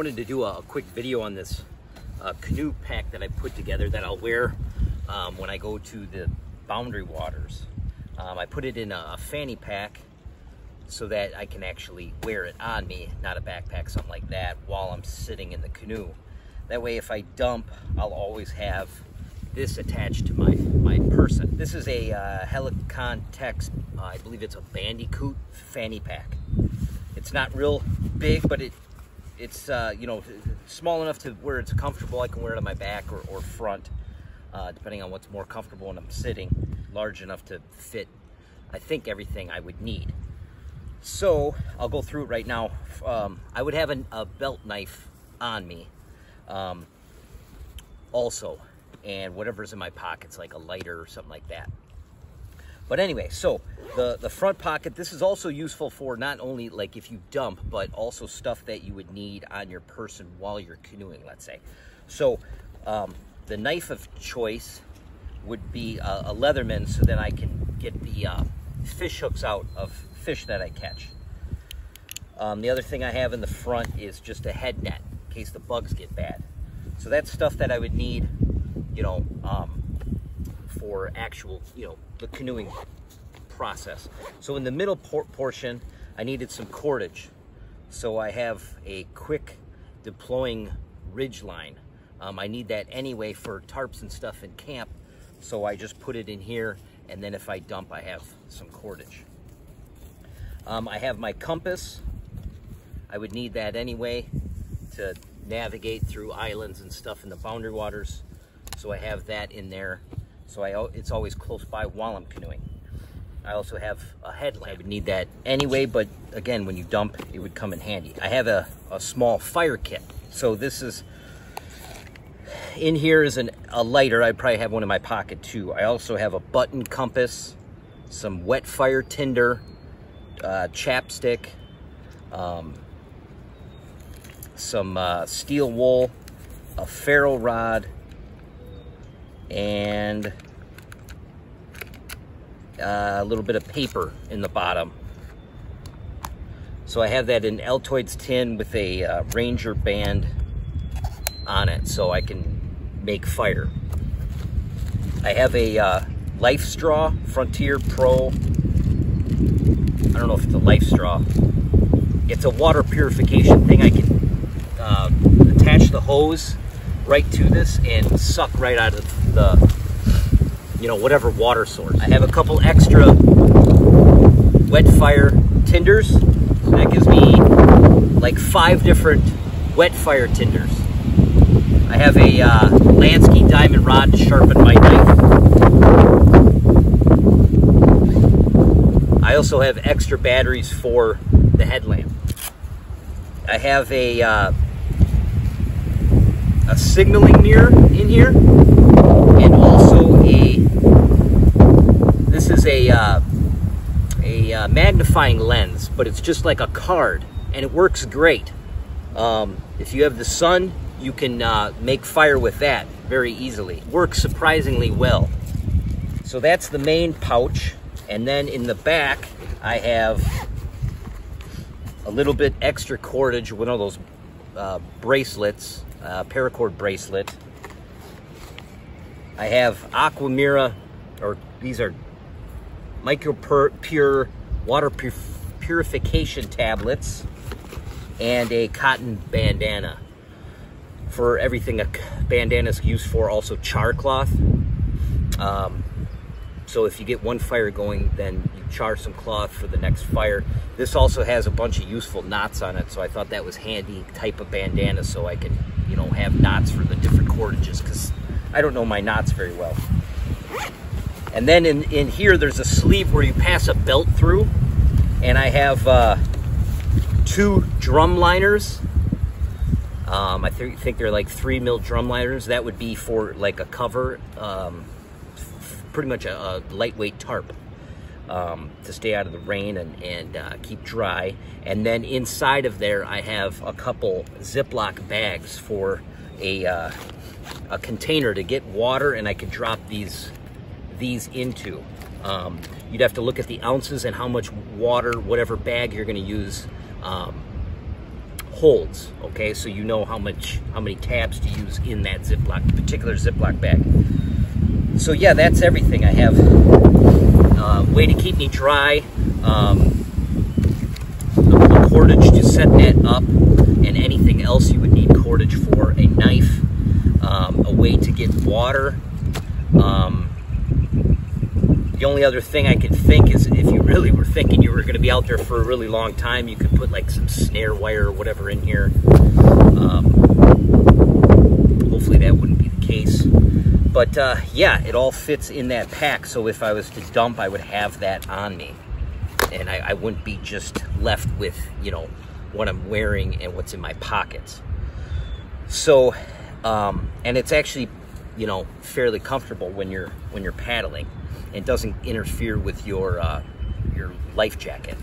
wanted to do a, quick video on this uh, canoe pack that I put together that I'll wear um, when I go to the boundary waters. Um, I put it in a, a, fanny pack so that I can actually wear it on me, not a backpack, something like that, while I'm sitting in the canoe. That way if I dump, I'll always have this attached to my, my person. This is a uh, Helicon Tex, uh, I believe it's a Bandicoot fanny pack. It's not real big, but it it's uh, you know small enough to where it's comfortable. I can wear it on my back or, or front, uh, depending on what's more comfortable when I'm sitting. Large enough to fit, I think, everything I would need. So I'll go through it right now. Um, I would have an, a belt knife on me um, also, and whatever's in my pockets, like a lighter or something like that. But anyway, so the, the front pocket, this is also useful for not only like if you dump, but also stuff that you would need on your person while you're canoeing, let's say. So um, the knife of choice would be a, a Leatherman so that I can get the uh, fish hooks out of fish that I catch. Um, the other thing I have in the front is just a head net in case the bugs get bad. So that's stuff that I would need, you know, um, for actual, you know, the canoeing process. So in the middle por portion, I needed some cordage. So I have a quick deploying ridge line. Um, I need that anyway for tarps and stuff in camp. So I just put it in here and then if I dump, I have some cordage. Um, I have my compass. I would need that anyway to navigate through islands and stuff in the boundary waters. So I have that in there so I, it's always close by while I'm canoeing. I also have a headlamp. I would need that anyway, but again, when you dump, it would come in handy. I have a, a small fire kit. So this is, in here is an, a lighter. I probably have one in my pocket too. I also have a button compass, some wet fire tinder, uh, chapstick, um, some uh, steel wool, a ferro rod, and uh, a little bit of paper in the bottom. So I have that in Altoids tin with a uh, Ranger band on it so I can make fire. I have a uh, LifeStraw Frontier Pro. I don't know if it's a LifeStraw. It's a water purification thing. I can uh, attach the hose right to this and suck right out of the, you know, whatever water source. I have a couple extra wet fire tinders. That gives me like five different wet fire tinders. I have a uh, Lansky diamond rod to sharpen my knife. I also have extra batteries for the headlamp. I have a uh, a signaling mirror in here and also a, this is a, uh, a uh, magnifying lens, but it's just like a card and it works great. Um, if you have the sun, you can uh, make fire with that very easily. Works surprisingly well. So that's the main pouch. And then in the back, I have a little bit extra cordage, one of those uh, bracelets, uh, paracord bracelet I have Aquamira, or these are micro pure water pur purification tablets and a cotton bandana for everything a bandana is used for, also char cloth. Um, so if you get one fire going, then you char some cloth for the next fire. This also has a bunch of useful knots on it, so I thought that was handy type of bandana so I could, you know, have knots for the different cordages because I don't know my knots very well. And then in, in here, there's a sleeve where you pass a belt through. And I have uh, two drum liners. Um, I th think they're like three mil drum liners. That would be for like a cover, um, pretty much a, a lightweight tarp um, to stay out of the rain and, and uh, keep dry. And then inside of there, I have a couple Ziploc bags for a uh, a container to get water and I could drop these these into. Um, you'd have to look at the ounces and how much water, whatever bag you're gonna use, um, holds. Okay, so you know how much, how many tabs to use in that Ziploc, particular Ziploc bag. So yeah, that's everything. I have uh, way to keep me dry, um, a cordage to set that up, and anything else you would need cordage for, a knife, um, a way to get water. Um, the only other thing I could think is if you really were thinking you were going to be out there for a really long time, you could put like some snare wire or whatever in here. Um, hopefully that wouldn't be the case. But uh, yeah, it all fits in that pack. So if I was to dump, I would have that on me. And I, I wouldn't be just left with, you know, what I'm wearing and what's in my pockets. So, um, and it's actually, you know, fairly comfortable when you're when you're paddling and doesn't interfere with your uh, your life jacket.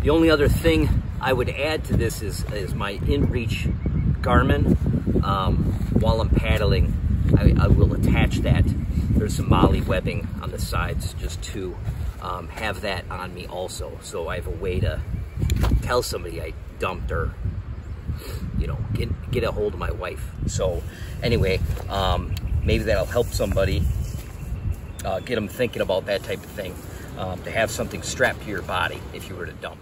The only other thing I would add to this is, is my InReach Garmin. Um, while I'm paddling, I, I, will attach that. There's some MOLLE webbing on the sides just to um, have that on me also. So I have a way to tell somebody I dumped or, you know, get, get a hold of my wife. So anyway, um, maybe that'll help somebody uh, get them thinking about that type of thing, um, to have something strapped to your body if you were to dump.